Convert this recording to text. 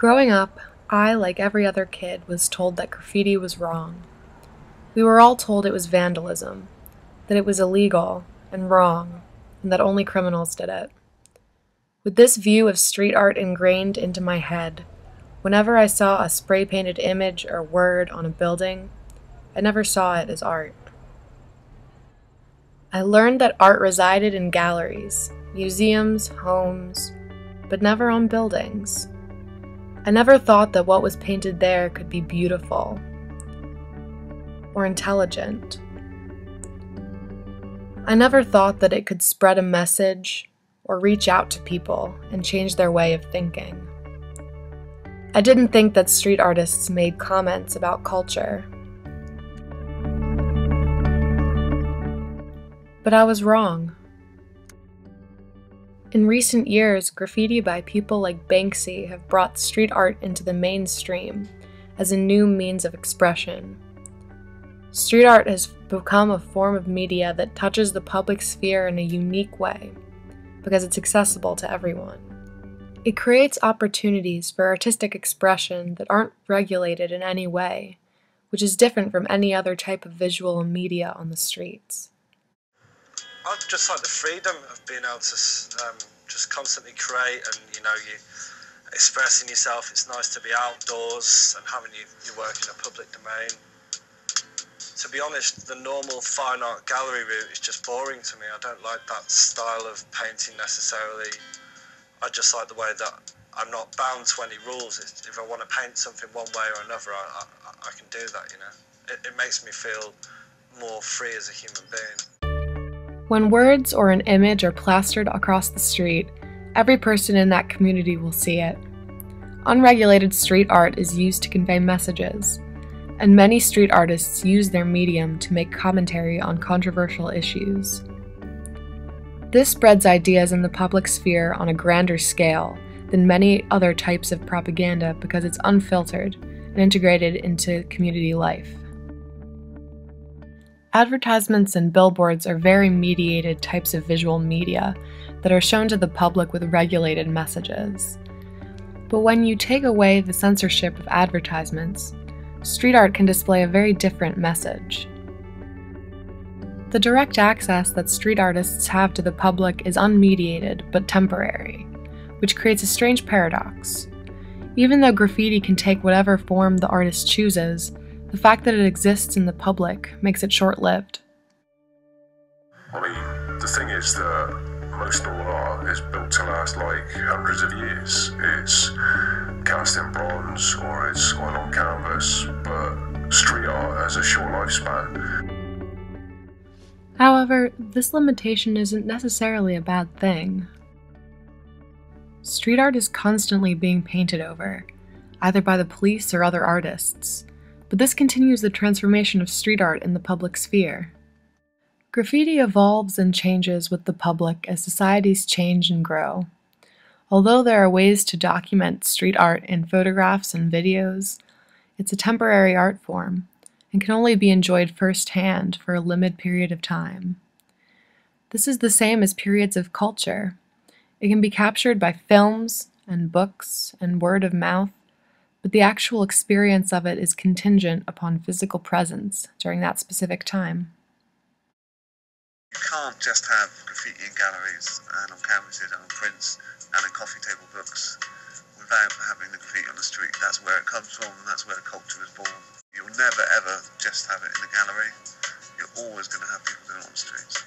Growing up, I, like every other kid, was told that graffiti was wrong. We were all told it was vandalism, that it was illegal and wrong, and that only criminals did it. With this view of street art ingrained into my head, whenever I saw a spray painted image or word on a building, I never saw it as art. I learned that art resided in galleries, museums, homes, but never on buildings. I never thought that what was painted there could be beautiful or intelligent. I never thought that it could spread a message or reach out to people and change their way of thinking. I didn't think that street artists made comments about culture. But I was wrong. In recent years, graffiti by people like Banksy have brought street art into the mainstream as a new means of expression. Street art has become a form of media that touches the public sphere in a unique way because it's accessible to everyone. It creates opportunities for artistic expression that aren't regulated in any way, which is different from any other type of visual media on the streets. I just like the freedom of being able to um, just constantly create and you know you expressing yourself. It's nice to be outdoors and having you, your work in a public domain. To be honest, the normal fine art gallery route is just boring to me. I don't like that style of painting necessarily. I just like the way that I'm not bound to any rules. If I want to paint something one way or another, I, I, I can do that. You know, it, it makes me feel more free as a human being. When words or an image are plastered across the street, every person in that community will see it. Unregulated street art is used to convey messages, and many street artists use their medium to make commentary on controversial issues. This spreads ideas in the public sphere on a grander scale than many other types of propaganda because it's unfiltered and integrated into community life. Advertisements and billboards are very mediated types of visual media that are shown to the public with regulated messages. But when you take away the censorship of advertisements, street art can display a very different message. The direct access that street artists have to the public is unmediated but temporary, which creates a strange paradox. Even though graffiti can take whatever form the artist chooses, the fact that it exists in the public makes it short lived. I mean, the thing is that most all art is built to last like hundreds of years. It's cast in bronze or it's oil on canvas, but street art has a short lifespan. However, this limitation isn't necessarily a bad thing. Street art is constantly being painted over, either by the police or other artists, but this continues the transformation of street art in the public sphere. Graffiti evolves and changes with the public as societies change and grow. Although there are ways to document street art in photographs and videos, it's a temporary art form and can only be enjoyed firsthand for a limited period of time. This is the same as periods of culture. It can be captured by films and books and word of mouth, but the actual experience of it is contingent upon physical presence during that specific time. You can't just have graffiti in galleries and on canvases and on prints and in coffee table books without having the graffiti on the street. That's where it comes from, that's where the culture is born. You'll never ever just have it in the gallery. You're always going to have people doing it on the streets.